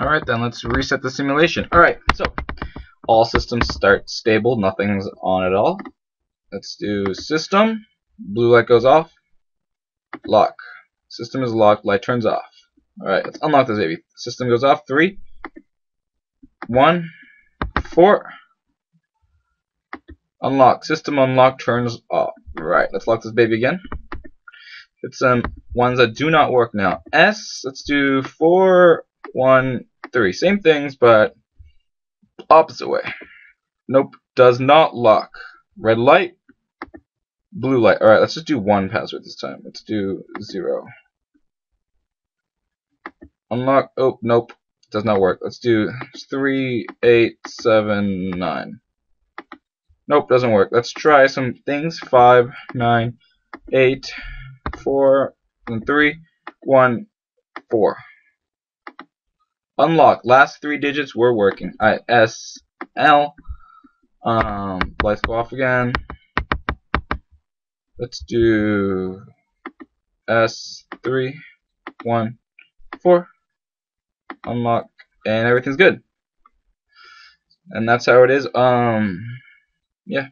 Alright then, let's reset the simulation. Alright, so all systems start stable, nothing's on at all. Let's do system, blue light goes off, lock. System is locked, light turns off. Alright, let's unlock this baby. System goes off, three, one, four. Unlock. System unlock turns off. Right, let's lock this baby again. Get some um, ones that do not work now. S, let's do four, one, three. Same things, but opposite way. Nope, does not lock. Red light, blue light. Alright, let's just do one password this time. Let's do zero. Unlock, oh, nope, does not work. Let's do three, eight, seven, nine. Nope, doesn't work. Let's try some things. Five, nine, eight, four, and three, one, four. Unlock. Last three digits were working. I S L. Um, lights go off again. Let's do S three, one, four. Unlock, and everything's good. And that's how it is. Um, yeah.